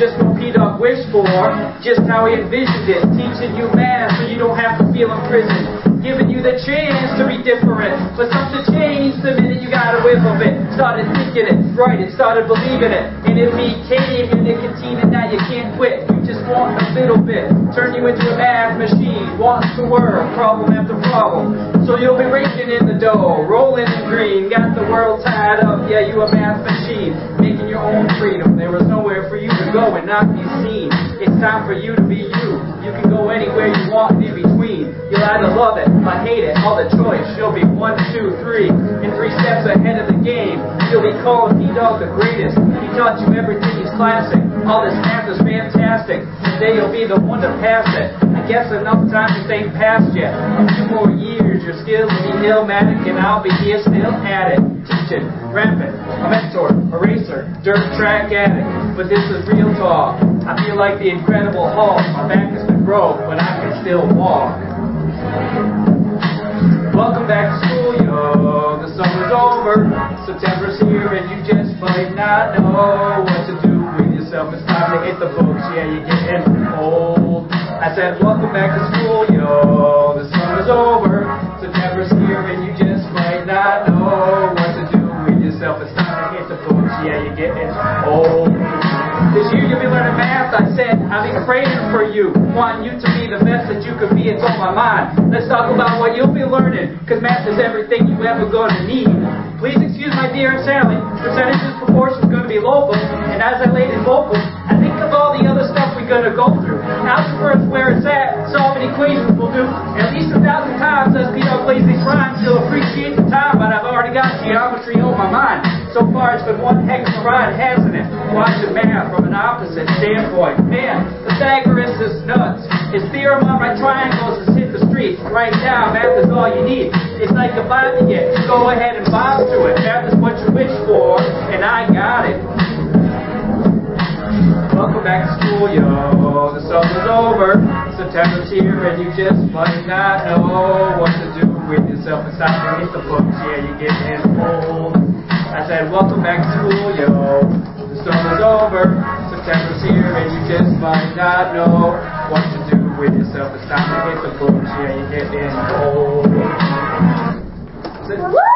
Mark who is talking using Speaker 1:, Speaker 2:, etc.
Speaker 1: just what Peter wished for, just how he envisioned it. Teaching you math so you don't have to feel imprisoned. Giving you the chance to be different. But something changed the minute you got a whiff of it. Started thinking it, right, it started believing it. And it became your nicotine and now you can't quit. You just want a little bit. Turn you into a math machine. Wants to work, problem after problem. So you'll be raking in the dough, rolling in green. Got the world tied up, yeah, you a math machine. Go and not be seen. It's time for you to be you. You can go anywhere you want in between. You'll either love it or hate it. All the choice. You'll be one, two, three, and three steps ahead of the game. You'll be calling P-Dog the greatest. He taught you everything. He's classic. All this math is fantastic. Today you'll be the one to pass it. I guess enough time to think past yet. A few more years, your skills will be illmatic, and I'll be here still at it. Teaching, rampant, a mentor, a racer, dirt track addict. But this is real talk. I feel like the Incredible Hulk. My back has been broke, but I can still walk. Welcome back to school, yo. The summer's over. September's here, and you just might not know what to do with yourself. It's time to hit the books. Yeah, you're getting old. I said, welcome back to school, yo. The summer's over. September's here, and you just might not know what to do with yourself. It's time to hit the books. Yeah, you're getting old. This year you'll be learning math. I said, I've been praying for you, wanting you to be the best that you could be. It's on my mind. Let's talk about what you'll be learning, because math is everything you ever going to need. Please excuse my dear Sally. Percentages, proportions going to be local, and as I laid in vocals, I think of all the other stuff we're going to go through. Algebra is where it's at. Solving equations will do at least a thousand times as Peter plays these rhymes. You'll appreciate the So far, it's been one heck of a ride, hasn't it? Watching math from an opposite standpoint. Man, Pythagoras is nuts. His theorem on my triangles has hit the streets. Right now, math is all you need. It's like a bomb you get. Go ahead and bob to it. Math is what you wish for, and I got it. Welcome back to school, yo. The summer's over. September's here, and you just might not know what to do with yourself. It's time to the books. Yeah, you're getting old. I said, welcome back to school, yo. The summer's over. September's here, and you just might not know what to do with yourself. It's time to hit the books. Yeah, you're getting old. It.